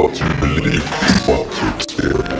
possibility of experiment.